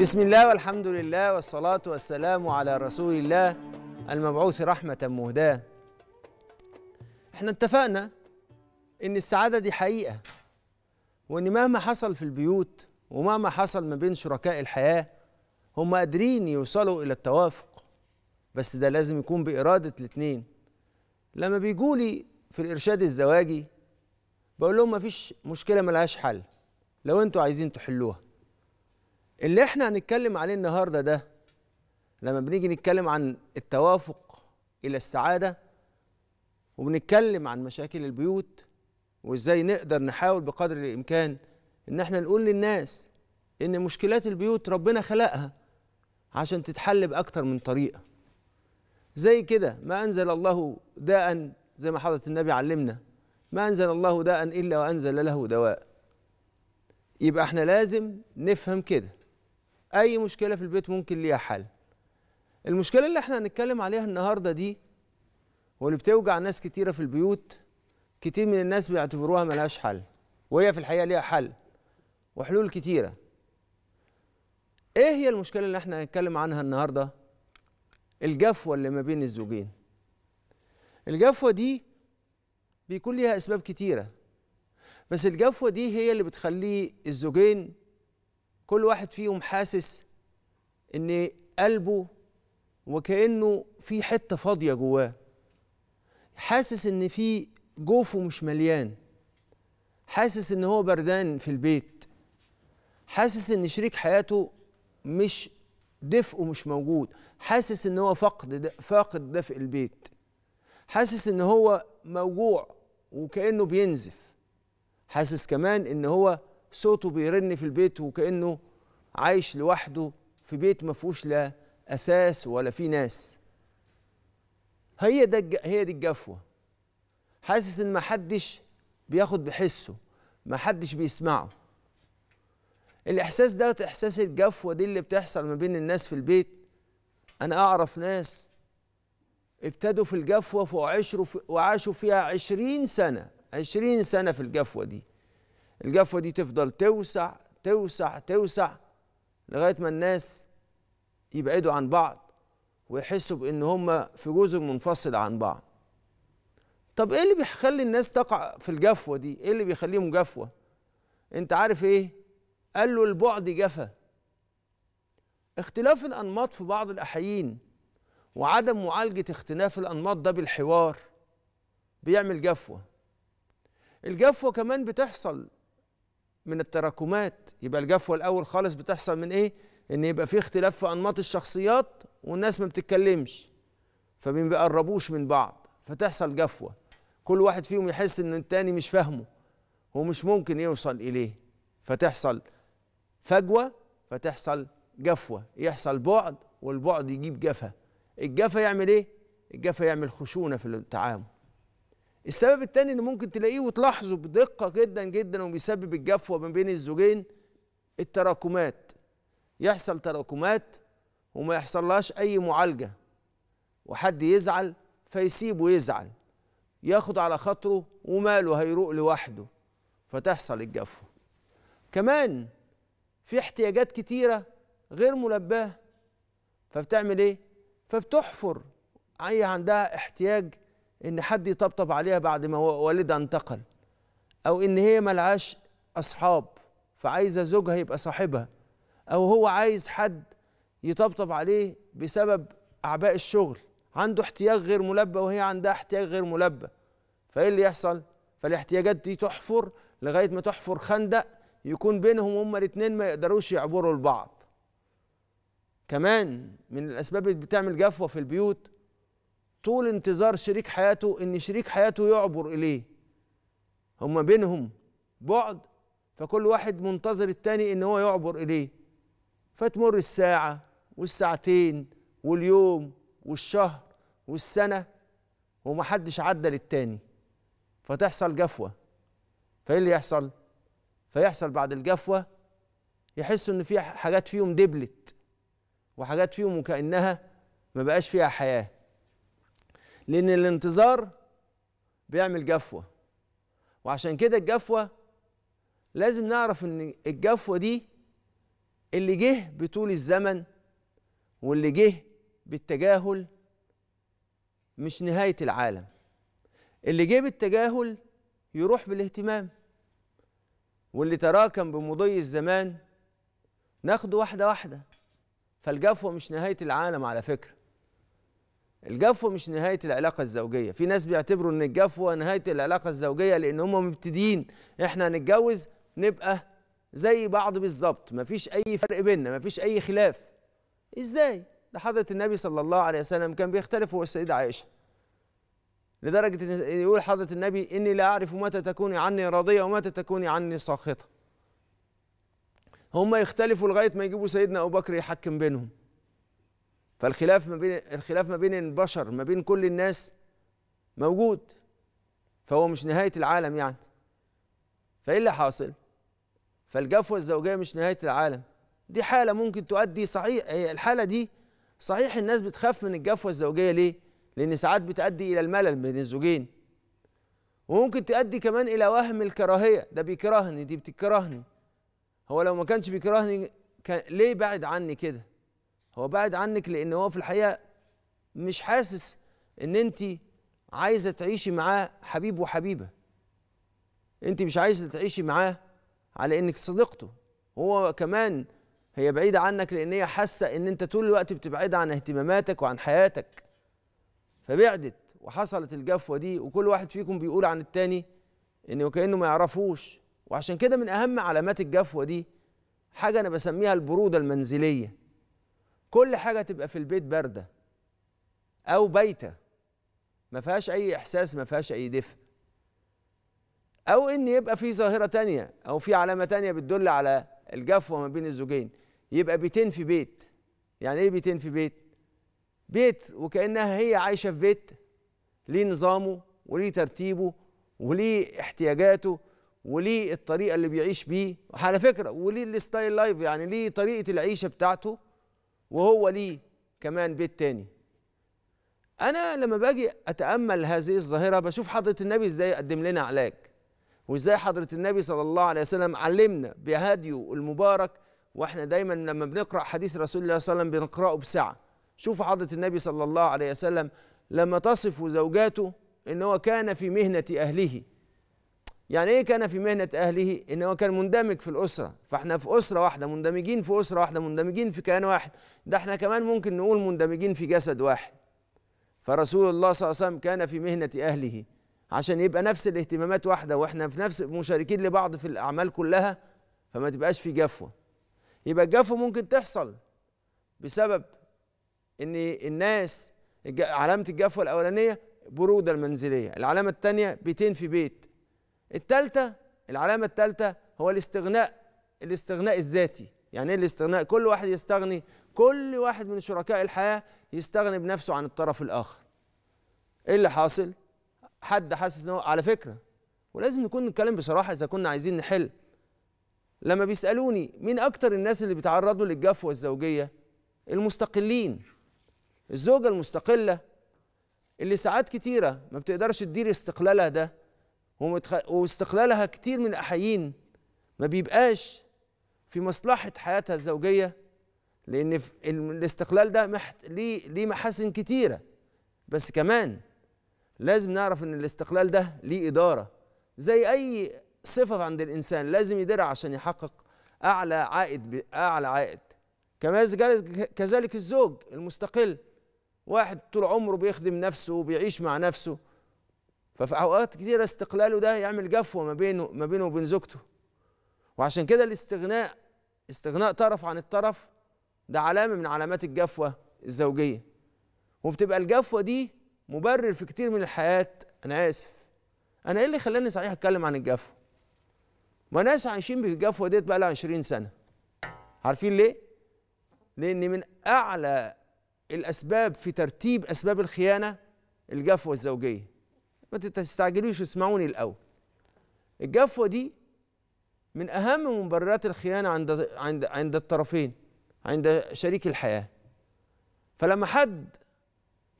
بسم الله والحمد لله والصلاة والسلام على رسول الله المبعوث رحمة مهداة. إحنا اتفقنا إن السعادة دي حقيقة وإن مهما حصل في البيوت ومهما حصل ما بين شركاء الحياة هم قادرين يوصلوا إلى التوافق. بس ده لازم يكون بإرادة الاتنين. لما بيجولي في الإرشاد الزواجي بقول لهم مفيش مشكلة ملهاش حل. لو أنتوا عايزين تحلوها. اللي إحنا هنتكلم عليه النهارده ده لما بنيجي نتكلم عن التوافق إلى السعادة وبنتكلم عن مشاكل البيوت وإزاي نقدر نحاول بقدر الإمكان إن إحنا نقول للناس إن مشكلات البيوت ربنا خلقها عشان تتحل بأكتر من طريقة. زي كده ما أنزل الله داء زي ما حضرة النبي علمنا ما أنزل الله داء إلا وأنزل له دواء. يبقى إحنا لازم نفهم كده. أي مشكلة في البيت ممكن ليها حل. المشكلة اللي إحنا هنتكلم عليها النهارده دي واللي بتوجع ناس كتيرة في البيوت كتير من الناس بيعتبروها ملهاش حل وهي في الحقيقة ليها حل وحلول كتيرة. إيه هي المشكلة اللي إحنا هنتكلم عنها النهارده؟ الجفوة اللي ما بين الزوجين. الجفوة دي بيكون ليها أسباب كتيرة بس الجفوة دي هي اللي بتخلي الزوجين كل واحد فيهم حاسس إن قلبه وكأنه في حتة فاضية جواه. حاسس إن في جوفه مش مليان. حاسس إن هو بردان في البيت. حاسس إن شريك حياته مش دفئه مش موجود. حاسس إن هو فقد فاقد دفء البيت. حاسس إن هو موجوع وكأنه بينزف. حاسس كمان إن هو صوته بيرن في البيت وكأنه عايش لوحده في بيت ما فيهوش لا أساس ولا فيه ناس. هي ده هي دي الجفوة. حاسس إن ما حدش بياخد بحسه ما حدش بيسمعه. الإحساس ده إحساس الجفوة دي اللي بتحصل ما بين الناس في البيت. أنا أعرف ناس ابتدوا في وعاشروا وعاشوا فيها عشرين سنة عشرين سنة في الجفوة دي. الجفوه دي تفضل توسع توسع توسع لغاية ما الناس يبعدوا عن بعض ويحسوا بإن هم في جزر منفصل عن بعض. طب إيه اللي بيخلي الناس تقع في الجفوه دي؟ إيه اللي بيخليهم جفوه أنت عارف إيه؟ قال له البعد جفا. اختلاف الأنماط في بعض الاحايين وعدم معالجة اختلاف الأنماط ده بالحوار بيعمل جفوه الجفوه كمان بتحصل من التراكمات. يبقى الجفوة الأول خالص بتحصل من إيه؟ إن يبقى في اختلاف في أنماط الشخصيات والناس ما بتتكلمش فما بيقربوش من بعض فتحصل جفوة. كل واحد فيهم يحس إن التاني مش فاهمه ومش ممكن يوصل إليه. فتحصل فجوة فتحصل جفوة. يحصل بعد والبعد يجيب جفا. الجفا يعمل إيه؟ الجفا يعمل خشونة في التعامل. السبب التاني اللي ممكن تلاقيه وتلاحظه بدقة جدا جدا وبيسبب الجفوة ما بين الزوجين التراكمات. يحصل تراكمات وما يحصلهاش أي معالجة. وحد يزعل فيسيبه يزعل. ياخد على خاطره وماله هيروق لوحده. فتحصل الجفوة. كمان في احتياجات كتيرة غير ملباه فبتعمل إيه؟ فبتحفر. هي عندها احتياج إن حد يطبطب عليها بعد ما والدها انتقل أو إن هي ملهاش أصحاب فعايزة زوجها يبقى صاحبها أو هو عايز حد يطبطب عليه بسبب أعباء الشغل عنده احتياج غير ملبى وهي عندها احتياج غير ملبى فإيه اللي يحصل؟ فالاحتياجات دي تحفر لغاية ما تحفر خندق يكون بينهم هما الاثنين ما يقدروش يعبروا لبعض. كمان من الأسباب اللي بتعمل جفوة في البيوت طول انتظار شريك حياته إن شريك حياته يعبر إليه. هما بينهم بعد فكل واحد منتظر التاني إن هو يعبر إليه. فتمر الساعة والساعتين واليوم والشهر والسنة ومحدش عدى للتاني. فتحصل جفوة. فإيه اللي يحصل؟ فيحصل بعد الجفوة يحسوا إن في حاجات فيهم دبلت وحاجات فيهم وكأنها ما بقاش فيها حياة. لأن الانتظار بيعمل جفوة. وعشان كده الجفوة لازم نعرف إن الجفوة دي اللي جه بطول الزمن واللي جه بالتجاهل مش نهاية العالم. اللي جه بالتجاهل يروح بالاهتمام. واللي تراكم بمضي الزمان ناخده واحدة واحدة. فالجفوة مش نهاية العالم على فكرة. الجفوة مش نهاية العلاقة الزوجية. في ناس بيعتبروا إن الجفوة نهاية العلاقة الزوجية لأن هم مبتدئين. إحنا هنتجوز نبقى زي بعض بالظبط. مفيش أي فرق بيننا مفيش أي خلاف. إزاي؟ ده حضرة النبي صلى الله عليه وسلم كان بيختلف هو السيدة عائشة. لدرجة إن يقول حضرة النبي إني لا أعرف متى تكوني عني راضية ومتى تكوني عني ساخطة. هم يختلفوا لغاية ما يجيبوا سيدنا أبو بكر يحكم بينهم. فالخلاف ما بين الخلاف ما بين البشر ما بين كل الناس موجود فهو مش نهاية العالم يعني. فإيه اللي حاصل؟ فالجفوة الزوجية مش نهاية العالم. دي حالة ممكن تؤدي صحيح الحالة دي صحيح الناس بتخاف من الجفوة الزوجية ليه؟ لأن ساعات بتؤدي إلى الملل بين الزوجين. وممكن تؤدي كمان إلى وهم الكراهية. ده بيكرهني دي بتكرهني. هو لو ما كانش بيكرهني كان ليه بعد عني كده؟ هو بعد عنك لأن هو في الحقيقة مش حاسس إن أنت عايزة تعيشي معاه حبيب وحبيبة. أنت مش عايزة تعيشي معاه على إنك صديقته. هو كمان هي بعيدة عنك لأن هي حاسة إن أنت طول الوقت بتبعد عن اهتماماتك وعن حياتك. فبعدت وحصلت الجفوة دي وكل واحد فيكم بيقول عن التاني إنه كأنه ما يعرفوش. وعشان كده من أهم علامات الجفوة دي حاجة أنا بسميها البرودة المنزلية. كل حاجة تبقى في البيت باردة أو بايتة. ما فيهاش أي إحساس ما فيهاش أي دفء. أو إن يبقى في ظاهرة تانية أو في علامة تانية بتدل على الجفوة ما بين الزوجين. يبقى بيتين في بيت. يعني إيه بيتين في بيت؟ بيت وكأنها هي عايشة في بيت ليه نظامه وليه ترتيبه وليه احتياجاته وليه الطريقة اللي بيعيش بيه. على فكرة وليه ال style life يعني ليه طريقة العيشة بتاعته وهو ليه كمان بيت تاني. أنا لما باجي أتأمل هذه الظاهرة بشوف حضرة النبي إزاي قدم لنا علاج وإزاي حضرة النبي صلى الله عليه وسلم علمنا بهديه المبارك وإحنا دايما لما بنقرأ حديث رسول الله صلى الله عليه وسلم بنقرأه بسعة. شوفوا حضرة النبي صلى الله عليه وسلم لما تصف زوجاته إن هو كان في مهنة أهله. يعني إيه كان في مهنة أهله؟ إن هو كان مندمج في الأسرة، فإحنا في أسرة واحدة مندمجين في أسرة واحدة مندمجين في كيان واحد، ده إحنا كمان ممكن نقول مندمجين في جسد واحد. فرسول الله صلى الله عليه وسلم كان في مهنة أهله عشان يبقى نفس الاهتمامات واحدة وإحنا في نفس مشاركين لبعض في الأعمال كلها فما تبقاش في جفوة. يبقى الجفوة ممكن تحصل بسبب إن الناس علامة الجفوة الأولانية برودة المنزلية، العلامة الثانية بيتين في بيت، الثالثة العلامة الثالثة هو الاستغناء الاستغناء الذاتي. يعني إيه الاستغناء؟ كل واحد يستغني كل واحد من شركاء الحياة يستغني بنفسه عن الطرف الآخر. إيه اللي حاصل؟ حد حاسس انه على فكرة ولازم نكون نتكلم بصراحة إذا كنا عايزين نحل. لما بيسألوني مين أكتر الناس اللي بيتعرضوا للجفوة الزوجية؟ المستقلين. الزوجة المستقلة اللي ساعات كتيرة ما بتقدرش تدير استقلالها ده ومتخ... واستقلالها كتير من الأحايين ما بيبقاش في مصلحة حياتها الزوجية لأن الاستقلال ده محت... ليه محاسن كتيرة. بس كمان لازم نعرف إن الاستقلال ده ليه إدارة. زي أي صفة عند الإنسان لازم يديرها عشان يحقق أعلى عائد ب... أعلى عائد. كما كذلك الزوج المستقل. واحد طول عمره بيخدم نفسه وبيعيش مع نفسه. ففي أوقات كتيرة استقلاله ده يعمل جفوة ما بينه ما بينه وبين زوجته. وعشان كده الاستغناء استغناء طرف عن الطرف ده علامة من علامات الجفوة الزوجية. وبتبقى الجفوة دي مبرر في كتير من الحياة. أنا آسف. أنا إيه اللي خلاني صحيح أتكلم عن الجفوة؟ ما ناس عايشين بالجفوة ديت بقى لها 20 سنة. عارفين ليه؟ لأن من أعلى الأسباب في ترتيب أسباب الخيانة الجفوة الزوجية. ما تستعجلوش اسمعوني الأول. الجفوة دي من أهم مبررات الخيانة عند عند عند الطرفين عند شريك الحياة. فلما حد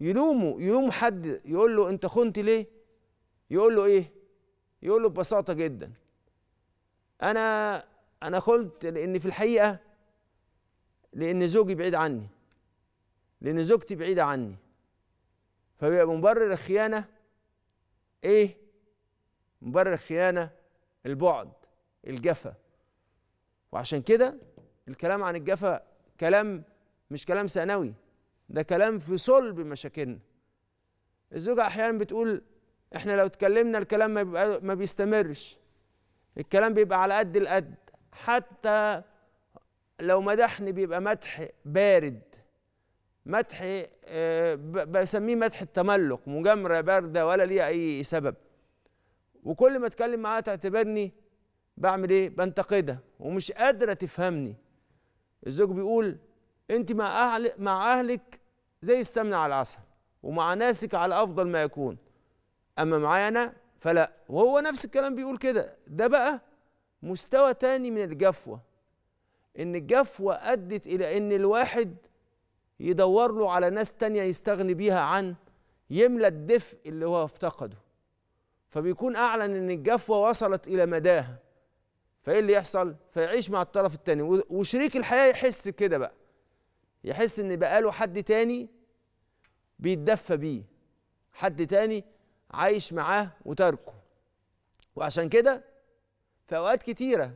يلومه يلوم حد يقول له أنت خنت ليه؟ يقول له إيه؟ يقول له ببساطة جدا. أنا أنا خنت لأن في الحقيقة لأن زوجي بعيد عني لأن زوجتي بعيدة عني. فبيبقى مبرر الخيانة إيه؟ مبرر الخيانة البعد الجفا. وعشان كده الكلام عن الجفا كلام مش كلام ثانوي ده كلام في صلب مشاكلنا. الزوجة أحيانا بتقول إحنا لو اتكلمنا الكلام ما, ما بيستمرش. الكلام بيبقى على قد القد. حتى لو مدحني بيبقى مدح بارد. مدح آه، بسميه مدح التملق مجامرة باردة ولا ليها أي سبب. وكل ما أتكلم معاها تعتبرني بعمل إيه؟ بنتقدها ومش قادرة تفهمني. الزوج بيقول أنت مع أهل مع أهلك زي السمنة على العسل ومع ناسك على أفضل ما يكون. أما معايا أنا؟ فلا. وهو نفس الكلام بيقول كده. ده بقى مستوى تاني من الجفوة. إن الجفوة أدت إلى إن الواحد يدور له على ناس تانية يستغني بيها عن يملى الدفء اللي هو افتقده. فبيكون أعلن إن الجفوة وصلت إلى مداها. فإيه اللي يحصل؟ فيعيش مع الطرف الثاني وشريك الحياة يحس كده بقى. يحس إن بقى له حد تاني بيتدفى بيه. حد تاني عايش معاه وتركه. وعشان كده في أوقات كتيرة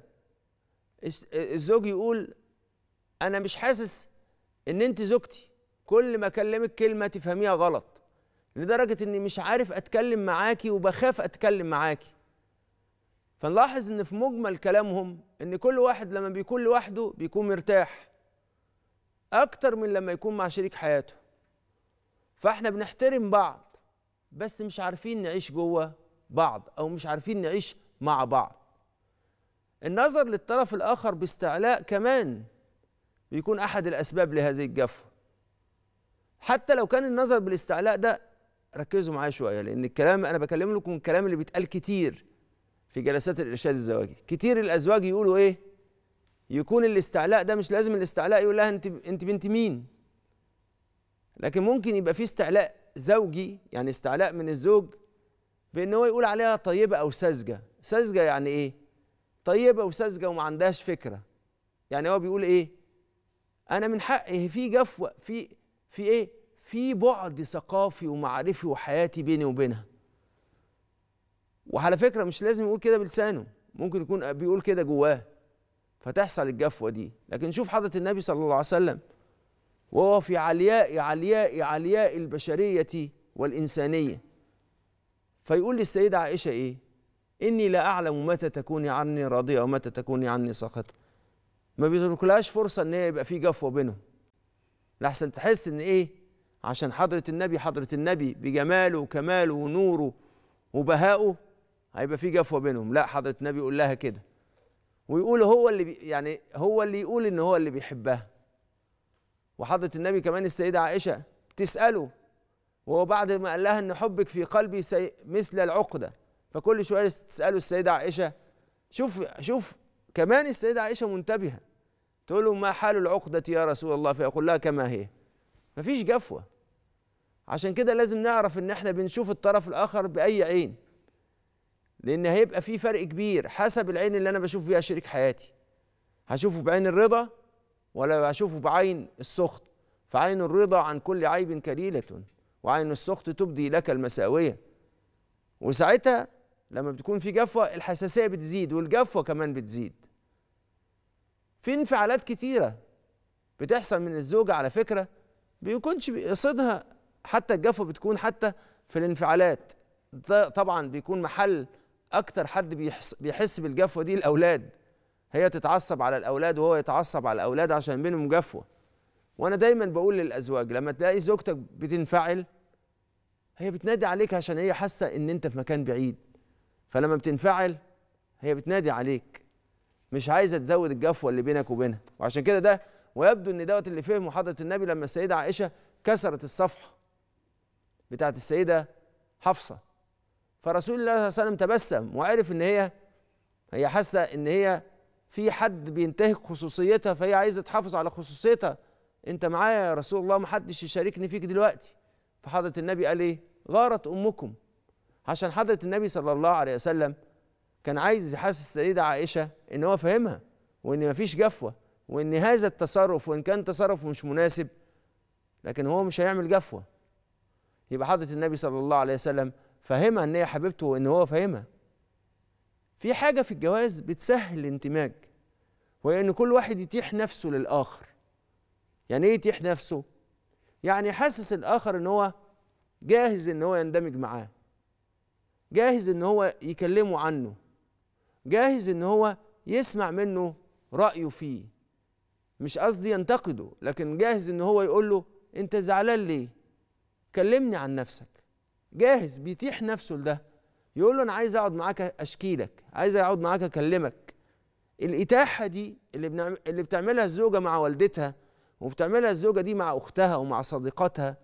الزوج يقول أنا مش حاسس إن أنت زوجتي كل ما أكلمك كلمة تفهميها غلط لدرجة إني مش عارف أتكلم معاكي وبخاف أتكلم معاكي. فنلاحظ إن في مجمل كلامهم إن كل واحد لما بيكون لوحده بيكون مرتاح أكتر من لما يكون مع شريك حياته. فإحنا بنحترم بعض بس مش عارفين نعيش جوه بعض أو مش عارفين نعيش مع بعض. النظر للطرف الآخر باستعلاء كمان بيكون أحد الأسباب لهذه الجفوة. حتى لو كان النظر بالاستعلاء ده ركزوا معايا شوية لأن الكلام أنا بكلم لكم الكلام اللي بيتقال كتير في جلسات الإرشاد الزواجي. كتير الأزواج يقولوا إيه؟ يكون الاستعلاء ده مش لازم الاستعلاء يقول لها أنت أنت بنت مين؟ لكن ممكن يبقى في استعلاء زوجي يعني استعلاء من الزوج بإن هو يقول عليها طيبة أو ساذجة. ساذجة يعني إيه؟ طيبة وساذجة وما عندهاش فكرة. يعني هو بيقول إيه؟ أنا من حقي في جفوة في في إيه؟ في بعد ثقافي ومعرفي وحياتي بيني وبينها. وعلى فكرة مش لازم يقول كده بلسانه ممكن يكون بيقول كده جواه. فتحصل الجفوة دي. لكن شوف حضرة النبي صلى الله عليه وسلم. وهو في علياء علياء علياء البشرية والإنسانية. فيقول للسيدة عائشة إيه؟ إني لا اعلم متى تكوني عني راضية ومتى تكوني عني ساخطة. ما بيتركلهاش فرصة إن هي يبقى في جفوه بينهم. لحسن تحس إن إيه؟ عشان حضرة النبي حضرة النبي بجماله وكماله ونوره وبهائه هيبقى في جفوه بينهم. لا حضرة النبي يقول لها كده. ويقول هو اللي بي يعني هو اللي يقول إن هو اللي بيحبها. وحضرة النبي كمان السيدة عائشة تساله وهو بعد ما قال لها إن حبك في قلبي مثل العقدة. فكل شوية تسأله السيدة عائشة شوف شوف كمان السيدة عائشة منتبهة. تقول له ما حال العقدة يا رسول الله؟ فيقول لها كما هي. مفيش جفوة. عشان كده لازم نعرف إن إحنا بنشوف الطرف الآخر بأي عين. لأن هيبقى في فرق كبير حسب العين اللي أنا بشوف فيها شريك حياتي. هشوفه بعين الرضا ولا هشوفه بعين السخط؟ فعين الرضا عن كل عيب كليلة وعين السخط تبدي لك المساوية. وساعتها لما بتكون في جفوة الحساسية بتزيد والجفوة كمان بتزيد. في انفعالات كتيرة بتحصل من الزوجة على فكرة بيكونش بيقصدها حتى الجفوة بتكون حتى في الانفعالات. ده طبعا بيكون محل أكتر حد بيحس, بيحس بالجفوة دي الأولاد. هي تتعصب على الأولاد وهو يتعصب على الأولاد عشان بينهم جفوة. وأنا دايما بقول للأزواج لما تلاقي زوجتك بتنفعل هي بتنادي عليك عشان هي حاسة إن أنت في مكان بعيد. فلما بتنفعل هي بتنادي عليك. مش عايزة تزود الجفوة اللي بينك وبينها. وعشان كده ده ويبدو إن دوت اللي فهمه حضرة النبي لما السيدة عائشة كسرت الصفحة بتاعت السيدة حفصة. فرسول الله صلى الله عليه وسلم تبسم وعرف إن هي هي حاسة إن هي في حد بينتهك خصوصيتها فهي عايزة تحافظ على خصوصيتها. أنت معايا يا رسول الله ما حدش يشاركني فيك دلوقتي. فحضرة النبي قال إيه؟ غارت أمكم. عشان حضرة النبي صلى الله عليه وسلم كان عايز يحسس السيده عائشة إن هو فاهمها وإن مفيش جفوة وإن هذا التصرف وإن كان تصرف مش مناسب لكن هو مش هيعمل جفوة. يبقى حضرة النبي صلى الله عليه وسلم فهمها إن هي حبيبته وإن هو فاهمها. في حاجة في الجواز بتسهل الاندماج وهي إن كل واحد يتيح نفسه للآخر. يعني إيه يتيح نفسه؟ يعني حاسس الآخر إن هو جاهز إن هو يندمج معاه. جاهز إن هو يكلمه عنه. جاهز إن هو يسمع منه رأيه فيه. مش قصدي ينتقده لكن جاهز إن هو يقول له أنت زعلان ليه؟ كلمني عن نفسك. جاهز بيتيح نفسه لده. يقول له أنا عايز أقعد معاك اشكي لك عايز أقعد معاك أكلمك. الإتاحة دي اللي بنعمل اللي بتعملها الزوجة مع والدتها وبتعملها الزوجة دي مع أختها ومع صديقاتها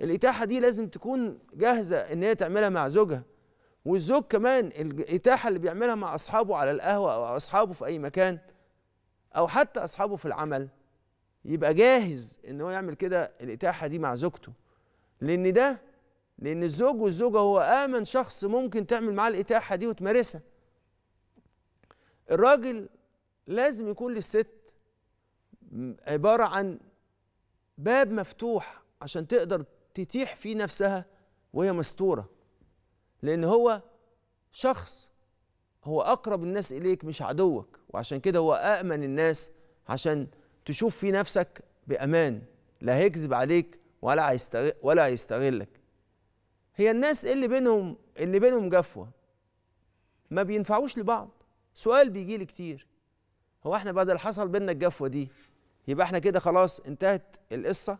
الإتاحة دي لازم تكون جاهزة إن هي تعملها مع زوجها. والزوج كمان الإتاحة اللي بيعملها مع أصحابه على القهوة أو أصحابه في أي مكان أو حتى أصحابه في العمل يبقى جاهز إن هو يعمل كده الإتاحة دي مع زوجته. لأن ده لأن الزوج والزوجة هو آمن شخص ممكن تعمل معاه الإتاحة دي وتمارسها. الراجل لازم يكون للست عبارة عن باب مفتوح عشان تقدر تتيح فيه نفسها وهي مستورة. لأن هو شخص هو أقرب الناس إليك مش عدوك. وعشان كده هو امن الناس عشان تشوف في نفسك بأمان لا هيكذب عليك ولا هيستغل ولا هيستغلك. هي الناس اللي بينهم اللي بينهم جفوة. ما بينفعوش لبعض. سؤال بيجي لي كتير. هو إحنا بدل حصل بينا الجفوة دي يبقى إحنا كده خلاص انتهت القصة؟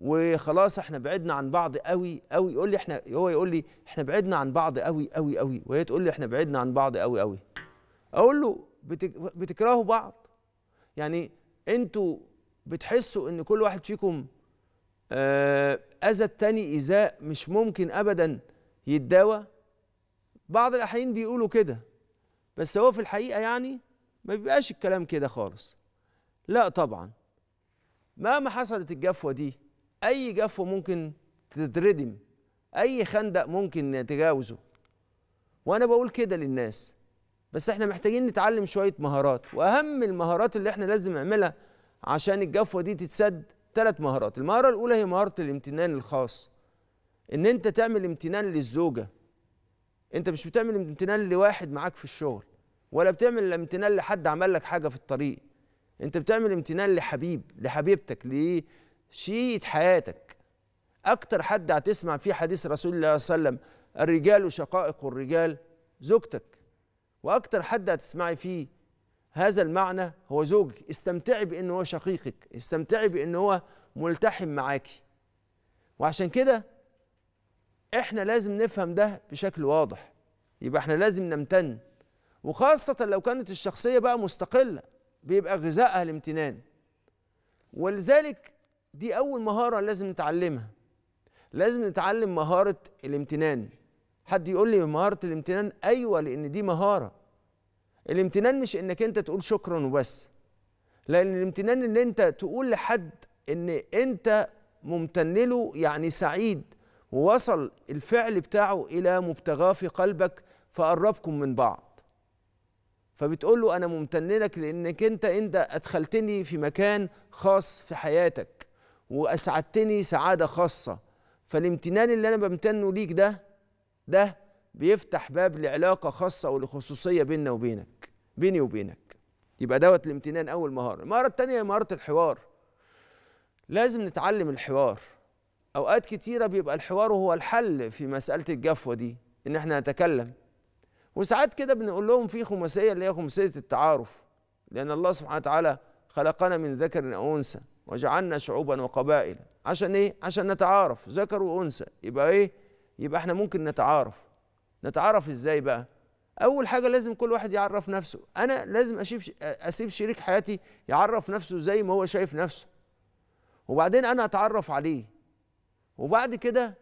وخلاص إحنا بعدنا عن بعض قوي قوي. يقول لي إحنا هو يقول لي إحنا بعدنا عن بعض قوي قوي قوي. وهي تقول لي إحنا بعدنا عن بعض قوي قوي. أقول له بتكرهوا بعض. يعني أنتوا بتحسوا ان كل واحد فيكم آه، أذى التاني ايذاء مش ممكن ابدا يتداوى. بعض الأحيان بيقولوا كده. بس هو في الحقيقة يعني ما بيبقاش الكلام كده خالص. لا طبعا. مهما حصلت الجفوة دي أي جفوه ممكن تتردم أي خندق ممكن نتجاوزه. وأنا بقول كده للناس. بس إحنا محتاجين نتعلم شوية مهارات. وأهم المهارات اللي إحنا لازم نعملها عشان الجفوه دي تتسد ثلاث مهارات. المهارة الأولى هي مهارة الامتنان الخاص. إن أنت تعمل امتنان للزوجة. أنت مش بتعمل امتنان لواحد معاك في الشغل ولا بتعمل امتنان لحد عمل لك حاجة في الطريق. أنت بتعمل امتنان لحبيب لحبيبتك لشيء حياتك. أكتر حد هتسمع فيه حديث رسول الله صلى الله عليه وسلم الرجال شقائق الرجال زوجتك. وأكتر حد هتسمعي فيه هذا المعنى هو زوجك. استمتعي بأن هو شقيقك استمتعي بأن هو ملتحم معاكي وعشان كده إحنا لازم نفهم ده بشكل واضح. يبقى إحنا لازم نمتن. وخاصة لو كانت الشخصية بقى مستقلة بيبقى غذائها الامتنان. ولذلك دي أول مهارة لازم نتعلمها. لازم نتعلم مهارة الامتنان. حد يقول لي مهارة الامتنان؟ أيوة لأن دي مهارة. الامتنان مش إنك أنت تقول شكرا وبس. لأن الامتنان إن أنت تقول لحد إن أنت ممتن له يعني سعيد ووصل الفعل بتاعه إلى مبتغاه في قلبك فقربكم من بعض. فبتقول له أنا ممتن لك لأنك أنت أنت أدخلتني في مكان خاص في حياتك. وأسعدتني سعادة خاصة. فالامتنان اللي أنا بمتنه ليك ده ده بيفتح باب لعلاقة خاصة ولخصوصية بيننا وبينك بيني وبينك. يبقى دوت الامتنان أول مهارة. المهارة التانية هي مهارة الحوار. لازم نتعلم الحوار. أوقات كتيرة بيبقى الحوار هو الحل في مسألة الجفوة دي إن إحنا نتكلم. وساعات كده بنقول لهم في خماسية اللي هي خماسية التعارف. لأن الله سبحانه وتعالى خلقنا من ذكر أو أنثى. وجعلنا شعوبا وقبائل. عشان إيه؟ عشان نتعارف. ذكر وأنثى. يبقى إيه؟ يبقى إحنا ممكن نتعارف. نتعارف إزاي بقى؟ أول حاجة لازم كل واحد يعرف نفسه. أنا لازم اسيب أسيب شريك حياتي يعرف نفسه زي ما هو شايف نفسه. وبعدين أنا أتعرف عليه. وبعد كده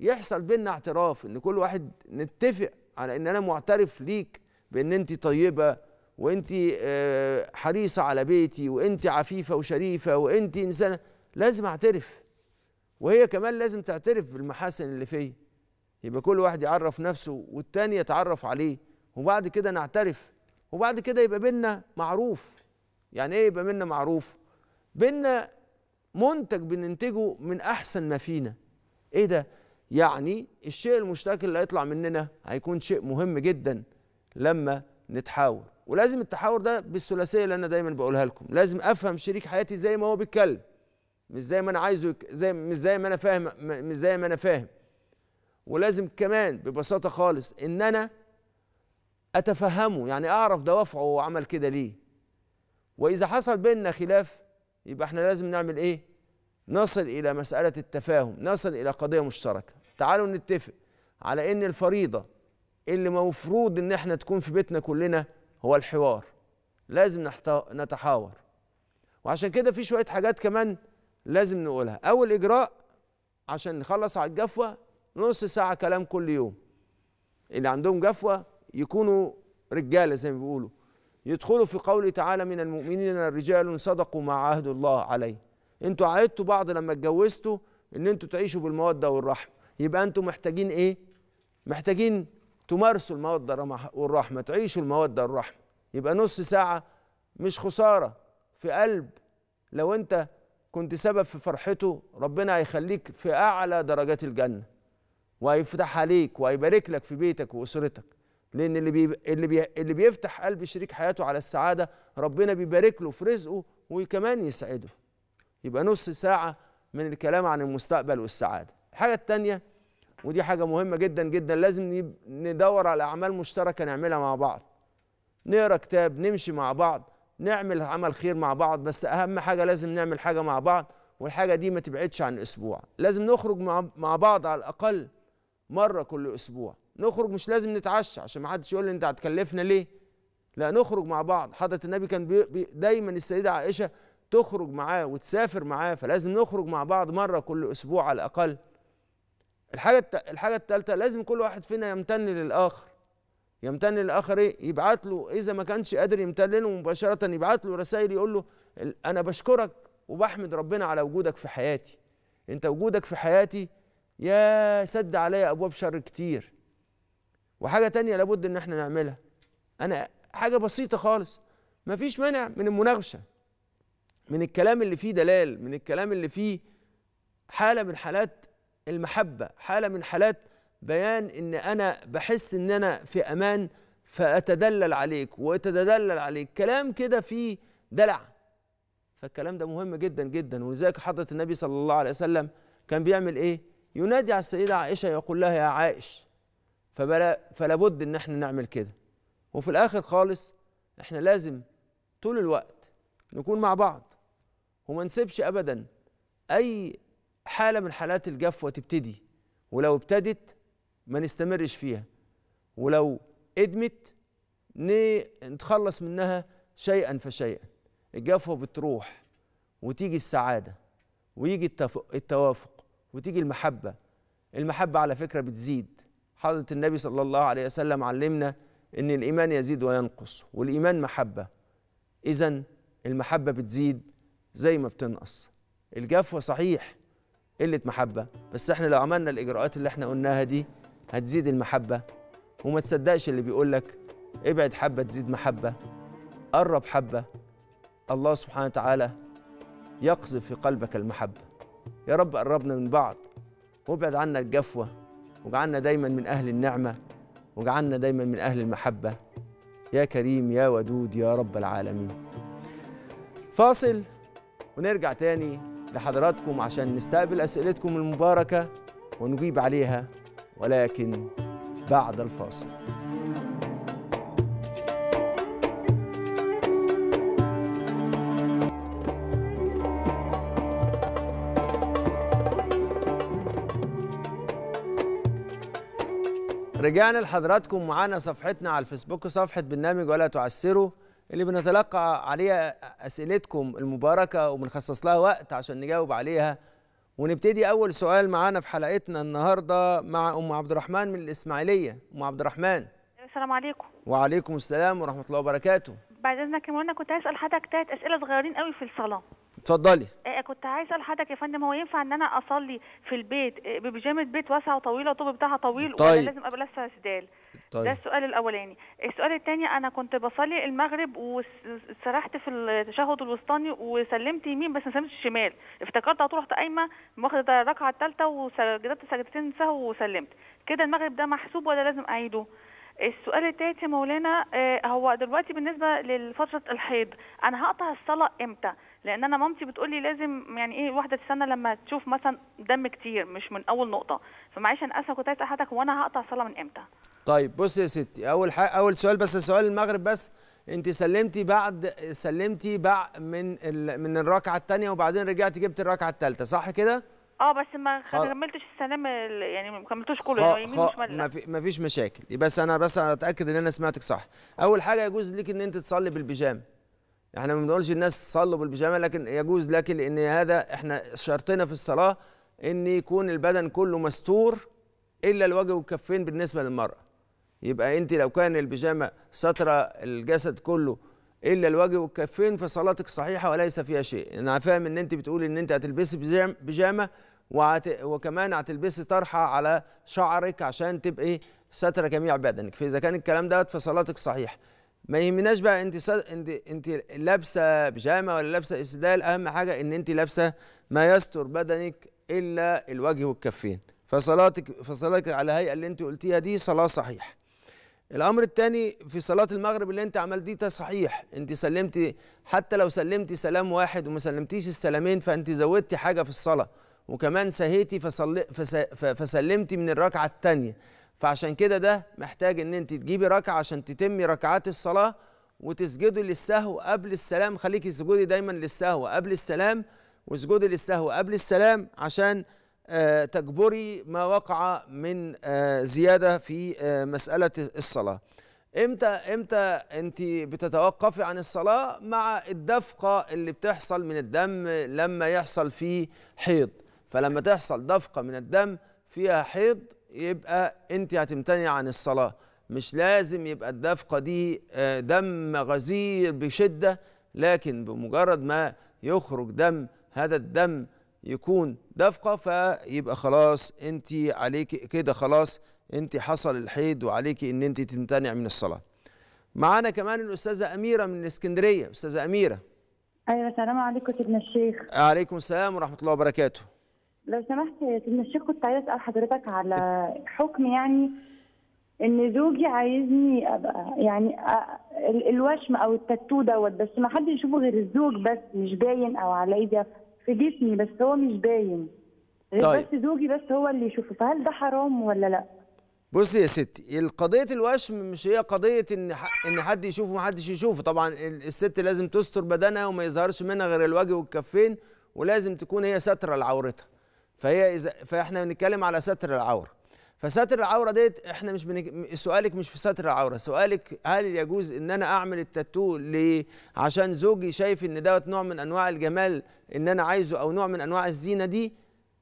يحصل بينا اعتراف إن كل واحد نتفق على إن أنا معترف ليك بإن انت طيبة وانت آه، حريصة على بيتي وانت عفيفة وشريفة وانت إنسانة لازم أعترف. وهي كمان لازم تعترف بالمحاسن اللي فيا. يبقى كل واحد يعرف نفسه والتاني يتعرف عليه. وبعد كده نعترف. وبعد كده يبقى بينا معروف. يعني إيه يبقى منا معروف؟ بينا منتج بننتجه من أحسن ما فينا. إيه ده؟ يعني الشيء المشترك اللي هيطلع مننا هيكون شيء مهم جدا لما نتحاور. ولازم التحاور ده بالثلاثية اللي أنا دايما بقولها لكم. لازم أفهم شريك حياتي زي ما هو بيتكلم. مش زي ما أنا عايزه زي مش زي ما أنا فاهم مش زي ما أنا فاهم. ولازم كمان ببساطة خالص إن أنا أتفهمه يعني أعرف دوافعه هو عمل كده ليه. وإذا حصل بيننا خلاف يبقى إحنا لازم نعمل إيه؟ نصل إلى مسألة التفاهم نصل إلى قضية مشتركة. تعالوا نتفق على إن الفريضة اللي مفروض إن إحنا تكون في بيتنا كلنا هو الحوار. لازم نتحاور. وعشان كده في شوية حاجات كمان لازم نقولها. أول إجراء عشان نخلص على الجفوة نص ساعة كلام كل يوم. اللي عندهم جفوة يكونوا رجالة زي ما بيقولوا. يدخلوا في قوله تعالى من المؤمنين رجال صدقوا ما عاهدوا الله عليه. أنتوا عاهدتوا بعض لما اتجوزتوا إن أنتوا تعيشوا بالمودة والرحمة. يبقى أنتوا محتاجين إيه؟ محتاجين تمارسوا الموده والرمح- والرحمة تعيشوا الموده والرحمه يبقى نص ساعة مش خسارة في قلب. لو انت كنت سبب في فرحته ربنا هيخليك في أعلى درجات الجنة. وهيفتح عليك وهيبارك لك في بيتك وأسرتك. لأن اللي بي اللي بي اللي بيفتح قلب شريك حياته على السعادة ربنا بيبارك له في رزقه وكمان يسعده يبقى نص ساعة من الكلام عن المستقبل والسعادة. الحاجة الثانية ودي حاجة مهمة جدا جدا. لازم ندور على أعمال مشتركة نعملها مع بعض. نقرأ كتاب نمشي مع بعض نعمل عمل خير مع بعض. بس أهم حاجة لازم نعمل حاجة مع بعض والحاجة دي ما تبعدش عن أسبوع. لازم نخرج مع بعض على الأقل مرة كل أسبوع. نخرج مش لازم نتعشى عشان ما حدش يقول لي أنت هتكلفنا ليه. لا نخرج مع بعض. حضرة النبي كان بي بي دايما السيدة عائشة تخرج معاه وتسافر معاه فلازم نخرج مع بعض مرة كل أسبوع على الأقل. الحاجة الحاجة الثالثة لازم كل واحد فينا يمتن للآخر. يمتن للآخر إيه؟ يبعت له إذا ما كانش قادر يمتن له مباشرة يبعت له رسائل يقول له أنا بشكرك وبحمد ربنا على وجودك في حياتي. أنت وجودك في حياتي يا سد عليا أبواب شر كتير. وحاجة تانية لابد إن إحنا نعملها. أنا حاجة بسيطة خالص. مفيش مانع من المناقشة من الكلام اللي فيه دلال من الكلام اللي فيه حالة من حالات المحبة. حالة من حالات بيان إن أنا بحس إن أنا في أمان فأتدلل عليك. واتدلل عليك. كلام كده فيه دلع. فالكلام ده مهم جدا جدا. ولذلك حضرة النبي صلى الله عليه وسلم كان بيعمل إيه؟ ينادي على السيدة عائشة يقول لها يا عائش فبلا فلا بد إن إحنا نعمل كده. وفي الآخر خالص إحنا لازم طول الوقت نكون مع بعض. وما نسيبش ابدا أي حالة من حالات الجفوة تبتدي ولو ابتدت ما نستمرش فيها. ولو ادمت نتخلص منها شيئا فشيئا. الجفوة بتروح وتيجي السعادة ويجي التوافق وتيجي المحبة. المحبة على فكرة بتزيد. حضرة النبي صلى الله عليه وسلم علمنا إن الإيمان يزيد وينقص والإيمان محبة. اذا المحبة بتزيد زي ما بتنقص. الجفوة صحيح قلة محبة. بس إحنا لو عملنا الإجراءات اللي إحنا قلناها دي هتزيد المحبة. وما تصدقش اللي بيقول لك ابعد حبة تزيد محبة. قرب حبة. الله سبحانه وتعالى يقذف في قلبك المحبة. يا رب قربنا من بعض. وابعد عنا الجفوة. واجعلنا دايما من أهل النعمة. واجعلنا دايما من أهل المحبة. يا كريم يا ودود يا رب العالمين. فاصل ونرجع تاني. لحضراتكم عشان نستقبل أسئلتكم المباركة ونجيب عليها ولكن بعد الفاصل. رجعنا لحضراتكم معانا صفحتنا على الفيسبوك صفحة برنامج ولا تعسروا. اللي بنتلقى عليها أسئلتكم المباركة وبنخصص لها وقت عشان نجاوب عليها. ونبتدي أول سؤال معانا في حلقتنا النهاردة مع أم عبد الرحمن من الإسماعيلية. أم عبد الرحمن السلام عليكم. وعليكم السلام ورحمة الله وبركاته. بعد إذنك يا مولانا كنت أسأل حضرتك ثلاث أسئلة صغيرين قوي في الصلاة. اتفضلي. آه، كنت عايز أسأل حضرتك يا فندم هو ينفع إن أنا أصلي في البيت؟ آه، ببيجامه بيت واسعة وطويلة الطوب بتاعها طويل طيب. ولا لازم أبقى لابسة سدال؟ ده طيب. السؤال الأولاني. السؤال الثاني أنا كنت بصلي المغرب وسرحت في التشهد الوسطاني وسلمت يمين بس ما سلمتش شمال. افتكرت على طول رحت قايمة واخدة الركعه الثالثه وسجدت سجدتين سهو وسلمت. كده المغرب ده محسوب ولا لازم أعيده؟ السؤال الثالث يا مولانا آه، هو دلوقتي بالنسبة لفترة الحيض أنا هقطع الصلاة إمتى؟ لأن أنا مامتي بتقول لي لازم يعني إيه واحدة السنة لما تشوف مثلا دم كتير مش من أول نقطة فمعلش أنا آسفة كنت عايز حضرتك وأنا هقطع الصلاة من إمتى طيب بص يا ستي أول حاجة أول سؤال بس سؤال المغرب بس أنت سلمتي بعد سلمتي بعد من ال... من الركعة الثانية وبعدين رجعتي جبت الركعة الثالثه صح كده آه بس ما. كملتش السلام ال- يعني ما كملتوش كله. يعني يمين خ... وشمال ما. في... ما فيش مشاكل بس أنا بس أتأكد إن أنا سمعتك صح أول حاجة يجوز لك إن أنت تصلي بالبيجامة إحنا ما بنقولش الناس صلوا بالبيجامة لكن يجوز لك لأن هذا إحنا شرطنا في الصلاة إن يكون البدن كله مستور إلا الوجه والكفين بالنسبة للمرأة. يبقى أنت لو كان البيجامة سترة الجسد كله إلا الوجه والكفين فصلاتك صحيحة وليس فيها شيء. أنا فاهم إن أنت بتقولي إن أنت هتلبسي بيجام- بيجامة وهت... وكمان هتلبسي طرحة على شعرك عشان تبقي سترة جميع بدنك. فإذا كان الكلام ده فصلاتك صحيحه ما يهمناش بقى انت سا... انت انت لابسة بيجامة ولا لابسة اسدال اهم حاجة إن انت لابسة ما يستر بدنك إلا الوجه والكفين. فصلاتك فصلاتك على الهيئة اللي انت قلتيها دي صلاة صحيحة. الأمر الثاني في صلاة المغرب اللي انت عملتيه ده صحيح. انت سلمتي حتى لو سلمتي سلام واحد وما سلمتيش السلامين فانت زودتي حاجة في الصلاة. وكمان سهيتي فصل... فس... فسلمتي من الركعة الثانية فعشان كده ده محتاج إن أنت تجيبي ركعة عشان تتمي ركعات الصلاة وتسجدي للسهو قبل السلام. خليكي تسجدي دايما للسهو قبل السلام واسجدي للسهو قبل السلام عشان آه، تجبري ما وقع من آه، زيادة في آه، مسألة الصلاة. إمتى إمتى أنت بتتوقفي عن الصلاة؟ مع الدفقة اللي بتحصل من الدم لما يحصل فيه حيض. فلما تحصل دفقة من الدم فيها حيض يبقى انت هتمتنع عن الصلاة. مش لازم يبقى الدفقة دي آه، دم غزير بشدة لكن بمجرد ما يخرج دم هذا الدم يكون دفقة فيبقى خلاص انت عليك كده خلاص انت حصل الحيض وعليك ان انت تمتنع من الصلاة. معانا كمان الأستاذة أميرة من الاسكندريه أستاذة أميرة. أيوه السلام عليكم سيدنا الشيخ. عليكم السلام ورحمة الله وبركاته. لو سمحت يا سيدنا الشيخ كنت عايز أسأل حضرتك على حكم يعني إن زوجي عايزني أبقى يعني الوشم أو التاتو دوت بس ما حد يشوفه غير الزوج بس مش باين أو على إيدي في جسمي بس هو مش باين غير طيب. بس زوجي بس هو اللي يشوفه فهل ده حرام ولا لأ؟ بصي يا ستي القضية الوشم مش هي قضية إن ح- إن حد يشوفه ومحدش يشوفه طبعا ال- الست لازم تستر بدنها وما يظهرش منها غير الوجه والكفين ولازم تكون هي ساترة لعورتها فهي اذا فإحنا بنتكلم على ستر العورة فستر العورة ديت إحنا مش بنك... سؤالك مش في ستر العورة سؤالك هل يجوز إن أنا أعمل التاتو ليه عشان زوجي شايف إن دوت نوع من أنواع الجمال إن أنا عايزه أو نوع من أنواع الزينة دي؟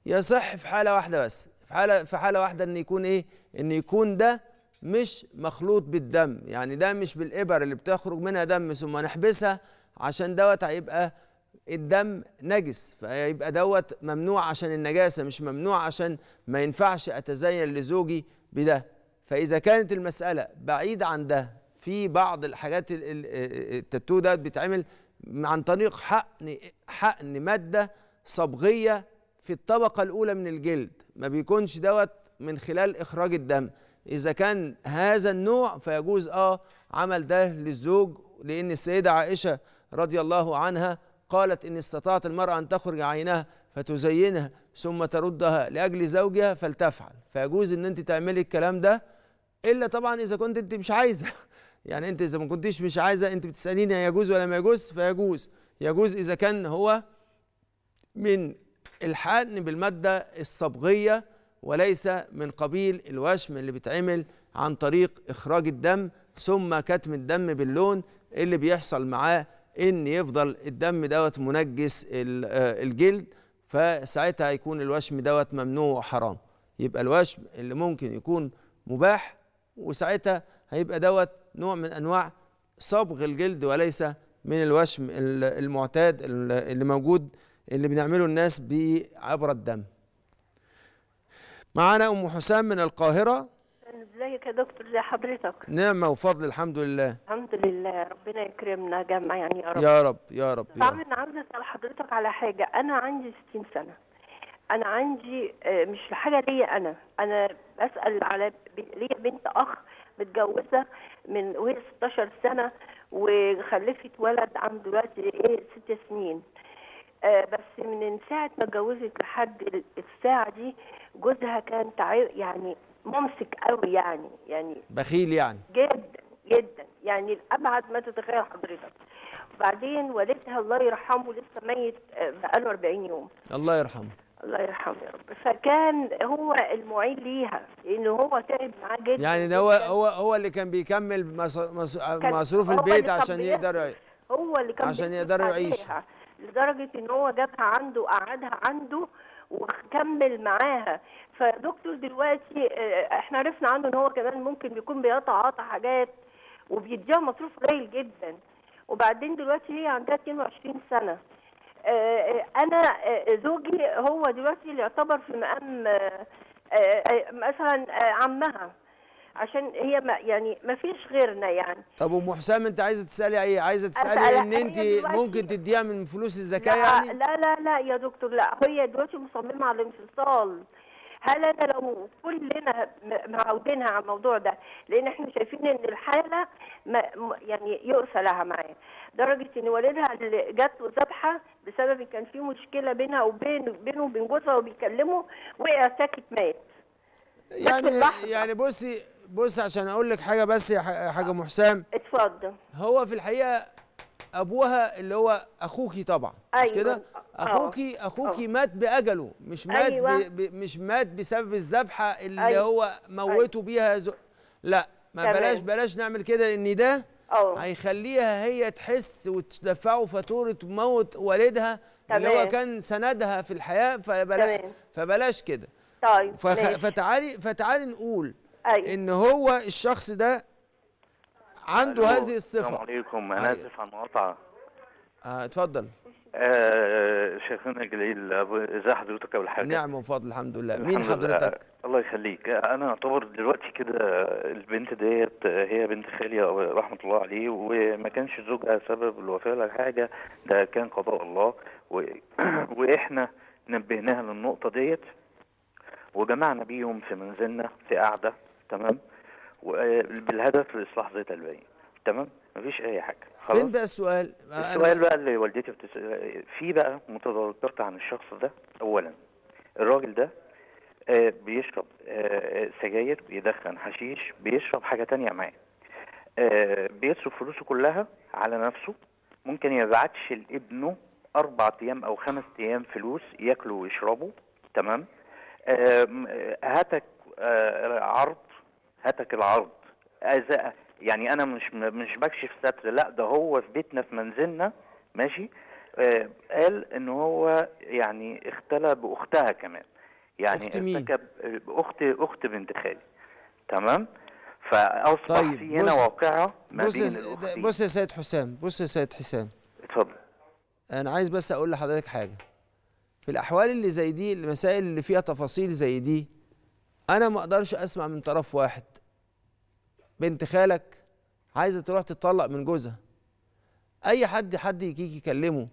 يصح في حالة واحدة بس في حالة في حالة واحدة إن يكون إيه؟ إن يكون ده مش مخلوط بالدم يعني ده مش بالإبر اللي بتخرج منها دم ثم نحبسها عشان دوت هيبقى الدم نجس فيبقى دوت ممنوع عشان النجاسة مش ممنوع عشان ما ينفعش أتزين لزوجي بده. فإذا كانت المسألة بعيدة عن ده في بعض الحاجات ال- ال- التاتو ده بيتعمل عن طريق حقن حقن مادة صبغية في الطبقة الأولى من الجلد. ما بيكونش دوت من خلال إخراج الدم. إذا كان هذا النوع فيجوز آه عمل ده للزوج لأن السيدة عائشة رضي الله عنها قالت إن استطاعت المرأة أن تخرج عينها فتزينها ثم تردها لأجل زوجها فلتفعل. فيجوز إن أنت تعملي الكلام ده إلا طبعا إذا كنت أنت مش عايزة. يعني أنت إذا ما كنتيش مش عايزة أنت بتسأليني يجوز ولا ما يجوز؟ فيجوز. يجوز إذا كان هو من الحقن بالمادة الصبغية وليس من قبيل الوشم اللي بيتعمل عن طريق إخراج الدم ثم كتم الدم باللون اللي بيحصل معاه إن يفضل الدم دوت منجس آه الجلد فساعتها هيكون الوشم دوت ممنوع وحرام. يبقى الوشم اللي ممكن يكون مباح وساعتها هيبقى دوت نوع من أنواع صبغ الجلد وليس من الوشم ال- المعتاد ال- اللي موجود اللي بنعمله الناس بعبر الدم. معانا أم حسام من القاهرة. ازيك يا دكتور زي حضرتك. نعمة وفضل الحمد لله. الحمد لله. ربنا يكرمنا جميعا يعني يا رب. يا رب يا رب يا طبعا أنا عاوزة أسأل حضرتك على حاجة. أنا عندي 60 سنة. أنا عندي آه، مش حاجة ليا أنا. أنا بسأل على ليا بنت أخ متجوزة من وهي 16 سنة وخلفت ولد عنده دلوقتي إيه ست سنين. آه بس من ساعة ما اتجوزت لحد ال- الساعة دي جوزها كان يعني ممسك قوي يعني يعني بخيل يعني جدا جدا يعني ابعد ما تتخيل حضرتك وبعدين والدها الله يرحمه لسه ميت آه، بقاله 40 يوم الله يرحمه الله يرحمه يا رب فكان هو المعين ليها لأن هو تعب معاه جدا يعني ده هو. هو هو اللي كان بيكمل مصروف البيت عشان. يقدر يعيش هو اللي كان عشان يعيشوا. عليها. لدرجة إن هو جابها عنده قعدها عنده وكمل معاها. فدكتور دلوقتي آه، إحنا عرفنا عنه ان هو كمان ممكن بيكون بيتعاطى حاجات وبيديها مصروف قليل جدا. وبعدين دلوقتي هي عندها 22 سنة. آه، آه، أنا زوجي هو دلوقتي اللي يعتبر في مقام مثلا عمها. عشان هي ما يعني ما فيش غيرنا يعني. طب ام حسام أنت عايزة تسألي إيه عايزة تسألي إن أنت ممكن تديها من فلوس الزكاة يعني؟ لا لا لا يا دكتور لا هي دلوقتي مصممة على الانفصال. هل أنا لو كلنا معودينها على الموضوع ده لأن إحنا شايفين إن الحالة ما يعني يؤسى لها معاه درجة إن والدها اللي جات له ذبحه بسبب كان في مشكلة بينها وبين بينه وبين جوزها وبيكلمه وقع ساكت مات. يعني. يعني بصي بص عشان أقول لك حاجة بس يا حاجة ام حسام اتفضل هو في الحقيقة أبوها اللي هو أخوكي طبعا مش أيوة. كده آه. أخوكي أخوكي آه. مات بأجله مش مات أيوة. ب... ب... مش مات بسبب الذبحة اللي أيوة. هو موته بيها زو... لا ما تمام. بلاش بلاش نعمل كده لأن ده آه هيخليها هي تحس وتدفعه فاتورة موت والدها اللي هو تمام. كان سندها في الحياة فبلا... تمام. فبلاش كده طيب فخ... فتعالي فتعالي نقول أيوه. إن هو الشخص ده عنده ألو، هذه السلام الصفه عليكم. أنا أيوة. آسف على المقاطعة. آه اتفضل. آه شيخنا الجليل أبو- ازي حضرتك اول حاجة. نعم وفضل الحمد لله. مين الحمد لله. حضرتك؟ الله يخليك. أنا أعتبر دلوقتي كده البنت ديت هي بنت خالي رحمة الله عليه وما كانش زوجها سبب الوفاة ولا حاجة. ده كان قضاء الله. و... وإحنا نبهناها للنقطة ديت وجمعنا بيهم في منزلنا في قعدة. تمام؟ و- بالهدف لإصلاح ذات البين تمام؟ مفيش أي حاجة. خلاص؟ فين بقى السؤال؟ آه، السؤال بقى اللي والدتي بتسأل في بقى متذكرت عن الشخص ده. اولا الراجل ده آه، بيشرب آه، سجاير بيدخن حشيش بيشرب حاجة تانية معاه. آه، بيصرف فلوسه كلها على نفسه. ممكن يبعتش لابنه أربع أيام أو خمس أيام فلوس ياكلوا ويشربوا تمام؟ آه، آه، هاتك آه، عرض هاتك العرض. يعني أنا مش مش بكشف ستر لا ده هو في بيتنا في منزلنا ماشي؟ آه، قال إن هو يعني اختلى بأختها كمان. يعني أخت مين؟ ارتكب اخت أخت بنت خالي. تمام؟ فأصبح طيب، في هنا بص- واقعة ما بص بين الأختين. بص يا سيد حسام بص يا سيد حسام. اتفضل. أنا عايز بس أقول لحضرتك حاجة. في الأحوال اللي زي دي المسائل اللي فيها تفاصيل زي دي أنا ما أقدرش أسمع من طرف واحد. بنت خالك عايزة تروح تتطلق من جوزها. أي حد حد يجي يكلمه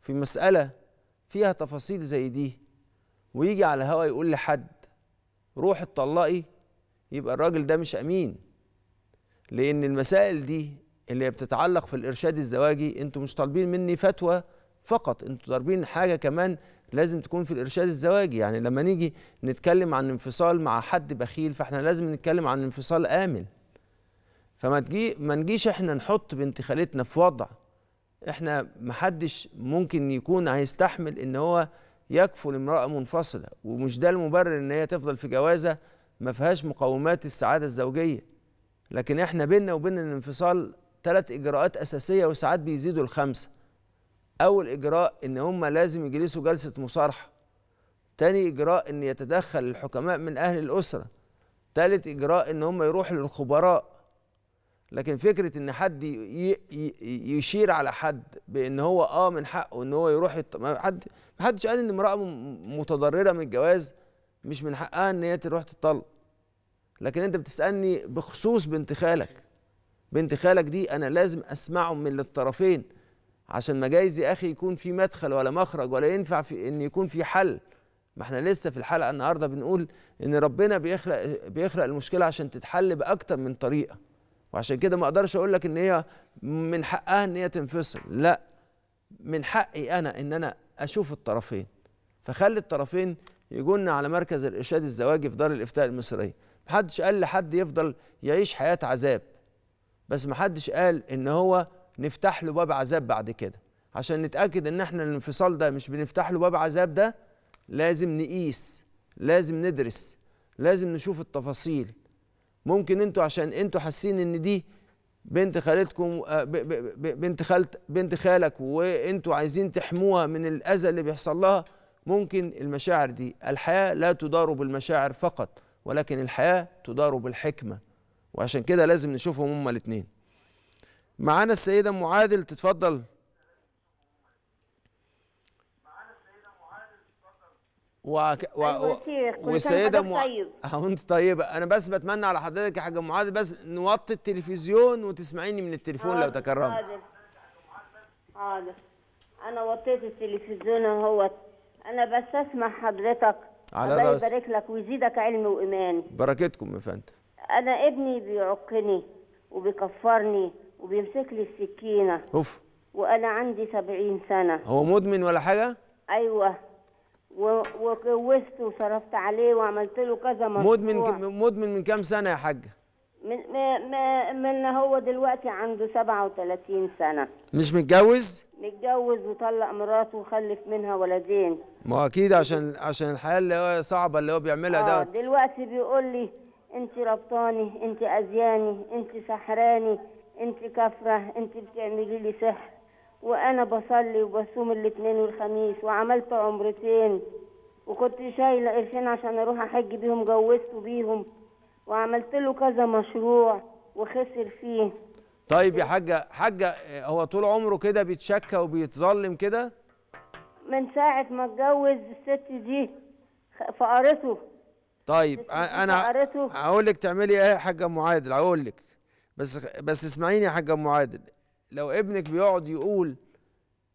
في مسألة فيها تفاصيل زي دي ويجي على الهوا يقول لحد روح اتطلقي يبقى الراجل ده مش أمين. لأن المسائل دي اللي بتتعلق في الإرشاد الزواجي أنتوا مش طالبين مني فتوى فقط أنتوا طالبين حاجة كمان لازم تكون في الإرشاد الزواجي. يعني لما نيجي نتكلم عن انفصال مع حد بخيل فإحنا لازم نتكلم عن انفصال آمن. فما تجي ما نجيش إحنا نحط بنت خالتنا في وضع. إحنا محدش ممكن يكون هيستحمل ان هو يكفل امرأة منفصلة. ومش ده المبرر ان هي تفضل في جوازة ما فيهاش مقومات السعادة الزوجية. لكن إحنا بينا وبين الانفصال ثلاث إجراءات أساسية وساعات بيزيدوا الخمسة أول إجراء إن هم لازم يجلسوا جلسة مصارحة. تاني إجراء إن يتدخل الحكماء من أهل الأسرة. تالت إجراء إن هم يروحوا للخبراء لكن فكرة إن حد يشير على حد بإن هو آه من حقه إن هو يروح يط... ما حد ما حدش قال إن امرأة متضررة من الجواز مش من حقها إن هي تروح تطلق. لكن أنت بتسألني بخصوص بنت خالك. بنت خالك دي أنا لازم أسمعه من الطرفين عشان ما جايز يا أخي يكون في مدخل ولا مخرج ولا ينفع في إن يكون في حل. ما إحنا لسه في الحلقة النهارده بنقول إن ربنا بيخلق بيخلق المشكلة عشان تتحل بأكتر من طريقة. وعشان كده ما أقدرش أقول لك ان هي من حقها ان هي تنفصل. لا من حقي أنا ان أنا أشوف الطرفين. فخلي الطرفين يجونا على مركز الإرشاد الزواجي في دار الإفتاء المصرية. محدش قال لحد يفضل يعيش حياة عذاب. بس محدش قال إن هو نفتح له باب عذاب بعد كده. عشان نتأكد إن إحنا الانفصال ده مش بنفتح له باب عذاب ده لازم نقيس لازم ندرس لازم نشوف التفاصيل. ممكن أنتوا عشان أنتوا حاسين ان دي بنت خالتكم آه، بنت خالت بنت خالك وانتوا عايزين تحموها من الأذى اللي بيحصل لها ممكن المشاعر دي. الحياة لا تدار بالمشاعر فقط ولكن الحياة تدار بالحكمة. وعشان كده لازم نشوفهم هما الاثنين معانا السيدة ام عادل تتفضل. و... أيوة و... سنة والسيده ام طيب. وانت طيبه أنا بس بتمنى على حضرتك يا حاجة أم عادل بس نوطي التلفزيون وتسمعيني من التليفون لو تكرمت. حاضر. حاضر. أنا وطيت التلفزيون أهوت. أنا بس أسمع حضرتك. على الله. يبارك لك ويزيدك علم وإيمان. بركتكم يا فندم. أنا ابني بيعقني وبيكفرني وبيمسك لي السكينة. أوف. وأنا عندي سبعين سنة. هو مدمن ولا حاجة؟ أيوه. و- وجوزته وصرفت عليه وعملت له كذا مشروع. مدمن. مدمن من كام سنة يا حاجة من ما ما من هو دلوقتي عنده 37 سنة. مش متجوز؟ متجوز وطلق مراته وخلف منها ولدين. ما هو أكيد عشان عشان الحياة اللي هو صعبة اللي هو بيعملها آه دوت. دلوقتي بيقول لي أنت ربطاني أنت اذياني أنت سحراني أنت كفره أنت بتعملي لي سحر. وأنا بصلي وبصوم الاثنين والخميس وعملت عمرتين وكنت شايلة قرشين عشان أروح أحج بيهم جوزته بيهم وعملت له كذا مشروع وخسر فيه. طيب يا حاجة حاجة آه، هو طول عمره كده بيتشكى وبيتظلم كده؟ من ساعة ما اتجوز الست دي فقرته. طيب قريته؟ هقول لك تعملي إيه يا حاجة ام عادل هقول لك بس بس اسمعيني يا حاجة ام عادل لو ابنك بيقعد يقول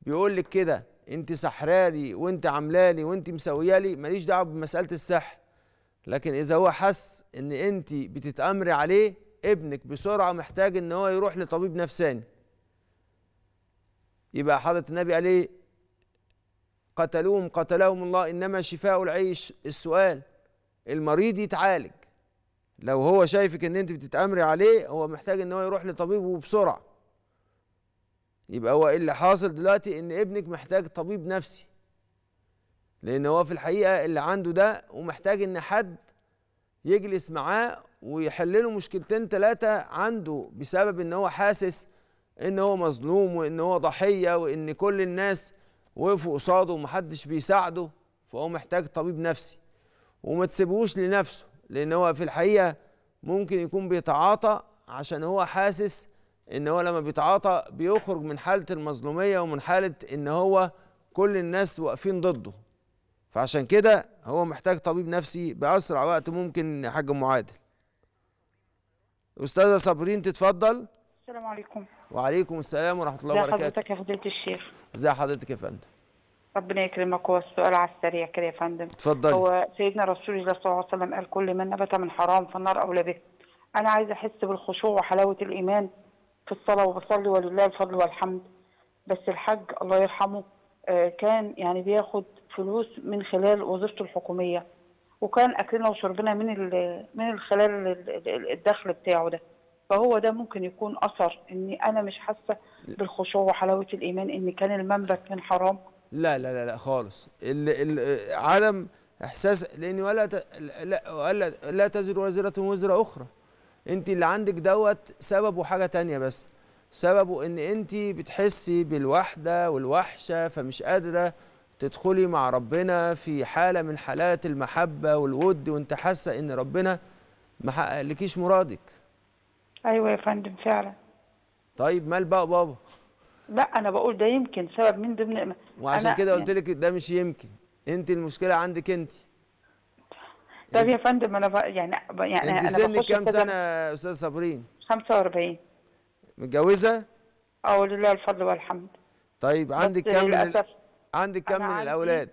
بيقول لك كده انت سحرالي وانت عاملالي وانت مسويالي ماليش دعوة بمسألة السحر. لكن إذا هو حس إن انت بتتأمري عليه ابنك بسرعة محتاج إن هو يروح لطبيب نفساني. يبقى حضرة النبي عليه قتلوهم قتلهم الله إنما شفاء العيش. السؤال المريض يتعالج. لو هو شايفك إن انت بتتأمري عليه هو محتاج إن هو يروح لطبيب وبسرعه يبقى هو اللي حاصل دلوقتي؟ إن ابنك محتاج طبيب نفسي. لأن هو في الحقيقة اللي عنده ده ومحتاج إن حد يجلس معاه ويحل له مشكلتين ثلاثة عنده بسبب إن هو حاسس إن هو مظلوم وإن هو ضحية وإن كل الناس وقفوا قصاده ومحدش بيساعده فهو محتاج طبيب نفسي. وما تسيبوش لنفسه لأن هو في الحقيقة ممكن يكون بيتعاطى عشان هو حاسس إن هو لما بيتعاطى بيخرج من حالة المظلومية ومن حالة إن هو كل الناس واقفين ضده. فعشان كده هو محتاج طبيب نفسي بأسرع وقت ممكن يا حاج ام عادل أستاذة صابرين تتفضل. السلام عليكم. وعليكم السلام ورحمة الله إزي وبركاته. حضرتك يا فضيلة الشيخ؟ إزي حضرتك يا فندم؟ ربنا يكرمك. هو السؤال على السريع كده يا فندم. اتفضلي. هو سيدنا رسول الله صلى الله عليه وسلم قال كل من نبت من حرام فالنار أولى به. أنا عايزة أحس بالخشوع وحلاوة الإيمان. في الصلاة وبصلي ولله الفضل والحمد. بس الحج الله يرحمه آه، كان يعني بياخد فلوس من خلال وظيفته الحكومية وكان أكلنا وشربنا من من الخلال ال- ال- الدخل بتاعه ده. فهو ده ممكن يكون أثر إني أنا مش حاسة بالخشوع وحلاوة الإيمان إن كان المنبت من حرام. لا لا لا لا خالص. ال ال عدم إحساس لأن ولا. لا ولا لا تزر وازره وزر أخرى. انت اللي عندك دوت سببه حاجة تانية بس. سببه ان انت بتحسي بالوحدة والوحشة فمش قادرة تدخلي مع ربنا في حالة من حالات المحبة والود وانت حاسة ان ربنا ما حققلكيش مرادك. أيوه يا فندم فعلا. طيب مال بقى بابا؟ لا أنا بقول ده يمكن سبب من ضمن وعشان كده قلت لك ده مش يمكن. انت المشكلة عندك انت. طب يا فندم أنا. يعني يعني انت سنك كام سنة يا أستاذ صابرين؟ 45 متجوزة؟ آه ولله الفضل والحمد. طيب عندك ال... للأسف عندك أنا من الأولاد؟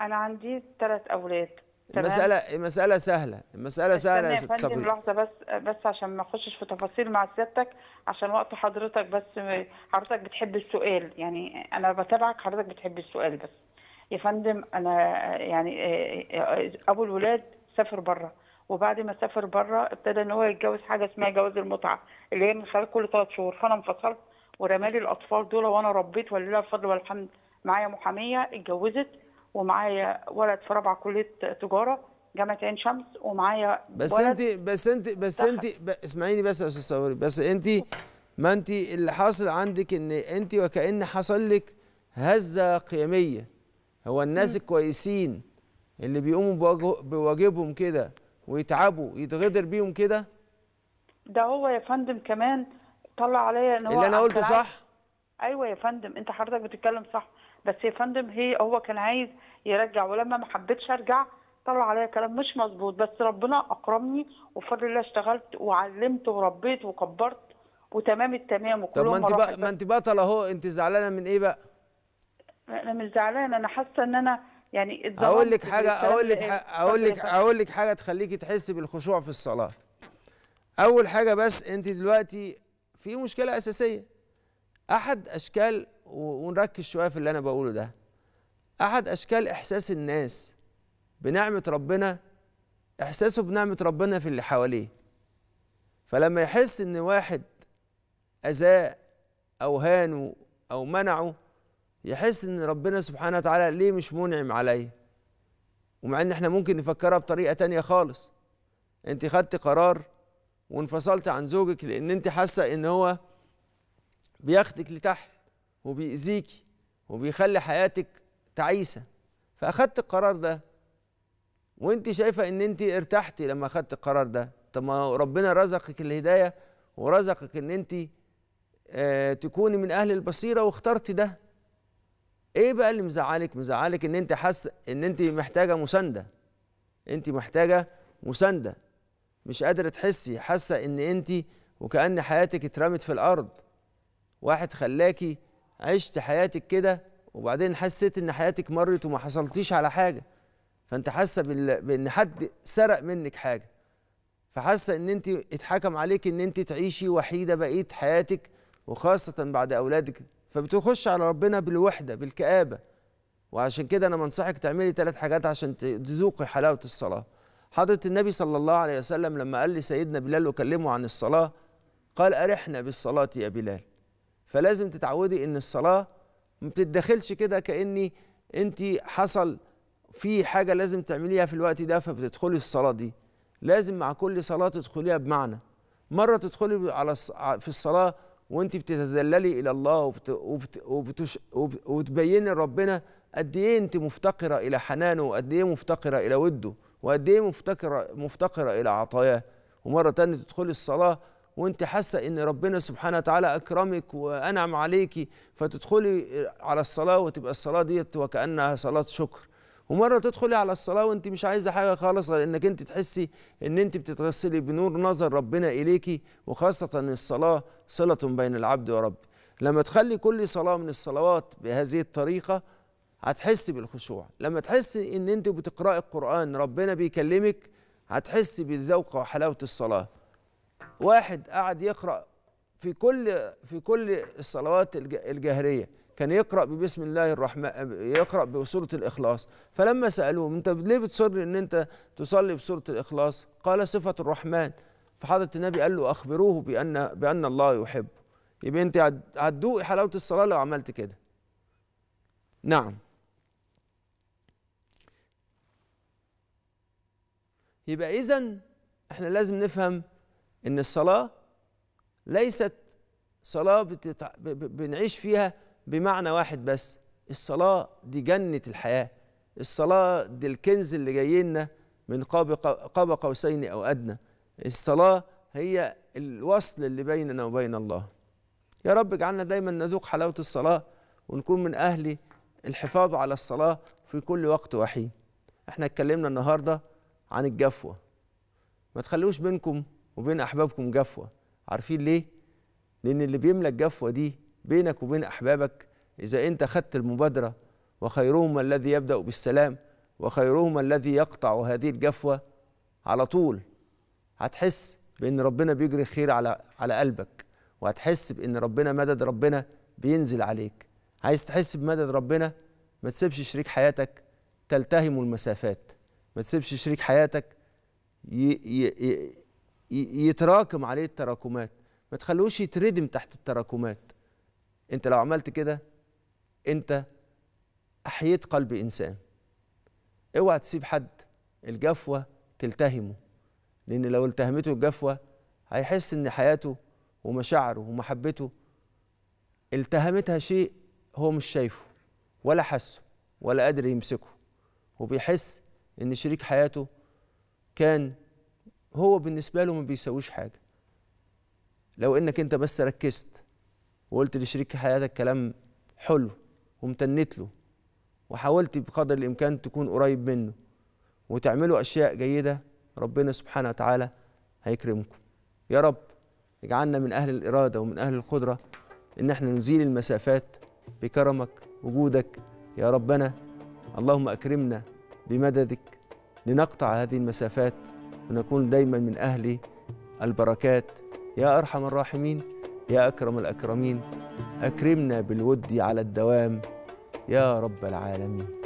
أنا عندي ثلاث أولاد تمام؟ المساله المسألة سهلة المسألة سهلة يا ست صابرين. لحظة بس بس عشان ما أخشش في تفاصيل مع سيادتك عشان وقت حضرتك بس حضرتك بتحب السؤال يعني أنا بتابعك حضرتك بتحب السؤال بس. يا فندم أنا يعني آه، آه، أبو الولاد سافر بره. وبعد ما سافر بره ابتدى إن هو يتجوز حاجة اسمها جواز المتعة اللي هي من خلال كل ثلاث شهور. فأنا انفصلت ورمالي الأطفال دول وأنا ربيت ولله الفضل والحمد. معايا محامية اتجوزت ومعايا ولد في رابعة كلية تجارة جامعة عين شمس ومعايا بس انت بس انت بس. انت. اسمعيني بس يا أستاذ صابري بس انت ما انت اللي حاصل عندك إن انت وكأن حصل لك هزة قيمية. هو الناس الكويسين اللي بيقوموا بواجبهم كده ويتعبوا يتغدر بيهم كده؟ ده هو يا فندم كمان طلع عليا إن هو اللي أنا قلته صح؟ أيوه يا فندم أنت حضرتك بتتكلم صح. بس يا فندم هي هو كان عايز يرجع ولما ما حبيتش أرجع طلع عليا كلام مش مظبوط. بس ربنا أكرمني وبفضل الله اشتغلت وعلمت وربيت وكبرت وتمام التمام طب ما انت بقى ما انت بطل أهو انت زعلانة من إيه بقى؟ أنا مش زعلانة أنا حاسة إن أنا يعني أقول لك حاجة أقول لك أقول لك أقول لك حاجة تخليكي تحسي بالخشوع في الصلاة. أول حاجة بس أنت دلوقتي في مشكلة أساسية. أحد أشكال ونركز شوية في اللي أنا بقوله ده. أحد أشكال إحساس الناس بنعمة ربنا إحساسه بنعمة ربنا في اللي حواليه. فلما يحس إن واحد أذاه أو هانه أو منعه يحس إن ربنا سبحانه وتعالى ليه مش منعم عليا ومع إن إحنا ممكن نفكرها بطريقة تانية خالص. أنت خدت قرار وانفصلت عن زوجك لأن أنت حاسة إن هو بياخدك لتحت وبيأذيكي وبيخلي حياتك تعيسة. فأخدت القرار ده. وأنت شايفة إن أنت ارتحتي لما أخدت القرار ده. طب ما ربنا رزقك الهداية ورزقك إن أنت آه تكوني من أهل البصيرة واخترتي ده. إيه بقى اللي مزعلك؟ مزعلك ان انت حاسه ان انت محتاجة مساندة. انت محتاجة مساندة. مش قادرة تحسي حاسة ان انت وكأن حياتك اترمت في الأرض. واحد خلاكي عشت حياتك كده وبعدين حسيت ان حياتك مرت وما حصلتيش على حاجة. فانت حاسة بال- بان حد سرق منك حاجة. فحاسة ان انت اتحكم عليك ان انت تعيشي وحيدة بقية حياتك وخاصة بعد أولادك. فبتخش على ربنا بالوحدة بالكآبة. وعشان كده أنا منصحك تعملي ثلاث حاجات عشان تذوقي حلاوة الصلاة. حضرة النبي صلى الله عليه وسلم لما قال لسيدنا بلال وكلمه عن الصلاة قال أرحنا بالصلاة يا بلال. فلازم تتعودي إن الصلاة ما بتتدخلش كده كأني انت حصل في حاجة لازم تعمليها في الوقت ده فبتدخلي الصلاة دي. لازم مع كل صلاة تدخليها بمعنى. مرة تدخلي على في الصلاة وانت بتتذللي إلى الله وبت وبت وبتش وب- وتبيني لربنا قد إيه انت مفتقرة إلى حنانه وقد إيه مفتقرة إلى وده وقد إيه مفتقرة مفتقرة إلى عطاياه. ومرة تانية تدخلي الصلاة وانت حاسة إن ربنا سبحانه وتعالى أكرمك وأنعم عليكي فتدخلي على الصلاة وتبقى الصلاة ديت وكأنها صلاة شكر. ومرة تدخلي على الصلاة وانت مش عايزة حاجة خالص غير انك انت تحسي ان انت بتتغسلي بنور نظر ربنا إليكي وخاصة الصلاة صلة بين العبد ورب. لما تخلي كل صلاة من الصلوات بهذه الطريقة هتحسي بالخشوع. لما تحسي ان انت بتقرأي القرآن ربنا بيكلمك هتحسي بالذوق وحلاوة الصلاة. واحد قعد يقرأ في كل في كل الصلوات الج- الجهرية. كان يقرأ ببسم الله الرحمن يقرأ بسورة الإخلاص. فلما سألوه أنت ليه بتصر إن أنت تصلي بسورة الإخلاص؟ قال صفة الرحمن. فحضرة النبي قال له أخبروه بان بأن الله يحبه. يبقى هت- هتدوقي حلاوة الصلاة لو عملت كده. نعم. يبقى إذا إحنا لازم نفهم إن الصلاة ليست. ب... بنعيش فيها بمعنى واحد بس الصلاة دي جنة الحياة الصلاة دي الكنز اللي جاي لنا من قاب قوسين أو أدنى. الصلاة هي الوصل اللي بيننا وبين الله. يا رب اجعلنا دايما نذوق حلاوة الصلاة ونكون من أهل الحفاظ على الصلاة في كل وقت وحين. إحنا اتكلمنا النهاردة عن الجفوة. ما تخلوش بينكم وبين أحبابكم جفوة. عارفين ليه؟ لأن اللي بيملى الجفوة دي بينك وبين أحبابك. إذا أنت خدت المبادرة وخيرهم الذي يبدأ بالسلام وخيرهم الذي يقطع هذه الجفوة على طول هتحس بأن ربنا بيجري خير على على قلبك وهتحس بأن ربنا مدد ربنا بينزل عليك. عايز تحس بمدد ربنا؟ ما تسيبش شريك حياتك تلتهم المسافات. ما تسيبش شريك حياتك ي ي ي يتراكم عليه التراكمات. ما تخلوش يتردم تحت التراكمات. انت لو عملت كده انت احييت قلب انسان. اوعى تسيب حد الجفوة تلتهمه لأن لو التهمته الجفوة هيحس ان حياته ومشاعره ومحبته التهمتها شيء هو مش شايفه ولا حسه ولا قادر يمسكه. وبيحس ان شريك حياته كان هو بالنسبة له ما بيساويش حاجة. لو انك انت بس ركزت وقلت لشريك حياتك كلام حلو وامتنت له وحاولت بقدر الإمكان تكون قريب منه وتعملوا أشياء جيدة ربنا سبحانه وتعالى هيكرمكم. يا رب اجعلنا من أهل الإرادة ومن أهل القدرة إن إحنا نزيل المسافات بكرمك وجودك. يا ربنا اللهم أكرمنا بمددك لنقطع هذه المسافات ونكون دايما من أهل البركات. يا أرحم الراحمين. يا أكرم الأكرمين أكرمنا بالود على الدوام يا رب العالمين.